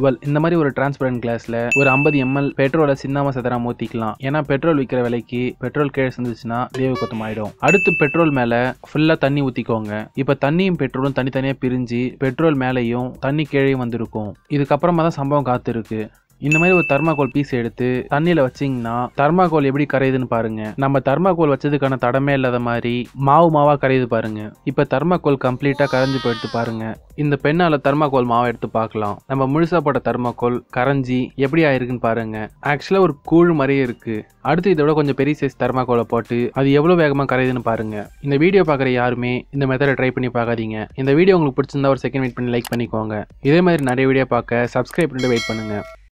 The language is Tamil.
வெல் இந்த மாதிரி ஒரு டிரான்ஸ்பரண்ட் கிளாஸ்ல ஒரு ஐம்பது எம்எல் பெட்ரோலை சின்னாம சதரா ஊத்திக்கலாம் ஏன்னா பெட்ரோல் விற்கிற விலைக்கு பெட்ரோல் கீழே செஞ்சுச்சுன்னா தேவ குத்தம் ஆயிடும். அடுத்து பெட்ரோல் மேல ஃபுல்லா தண்ணி ஊத்திக்கோங்க. இப்ப தண்ணியும் பெட்ரோலும் தனித்தனியா பிரிஞ்சு பெட்ரோல் மேலேயும் தண்ணி கீழேயும் வந்திருக்கும். இதுக்கப்புறமா தான் சம்பவம் காத்திருக்கு. இந்த மாதிரி ஒரு தர்மாகோல் பீஸ் எடுத்து தண்ணியில வச்சீங்கன்னா தர்மாகோல் எப்படி கரையுதுன்னு பாருங்க. நம்ம தர்மாகோல் வச்சதுக்கான தடமே இல்லாத மாதிரி மாவு மாவா கரையுது பாருங்க. இப்ப தர்மாகோல் கம்ப்ளீட்டா கரைஞ்சு போயிடுத்து பாருங்க. இந்த பெண்ணால தர்மாகோல் மாவை எடுத்து பார்க்கலாம். நம்ம முழுசா போட்ட தர்மாகோல் கரைஞ்சி எப்படி ஆயிருக்குன்னு பாருங்க. ஆக்சுவலா ஒரு கூழ் மாதிரியே இருக்கு. அடுத்து இதோட கொஞ்சம் பெரிய சைஸ் தர்மாகோலை போட்டு அது எவ்வளவு வேகமா கரையுதுன்னு பாருங்க. இந்த வீடியோ பார்க்குற யாருமே இந்த மெத்தடை ட்ரை பண்ணி பார்க்காதீங்க. இந்த வீடியோ உங்களுக்கு பிடிச்சிருந்தா ஒரு செகண்ட் வெயிட் பண்ணி லைக் பண்ணிக்கோங்க. இதே மாதிரி நிறைய வீடியோ பார்க்க சப்ஸ்கிரைப் பண்ணிட்டு வெயிட் பண்ணுங்க.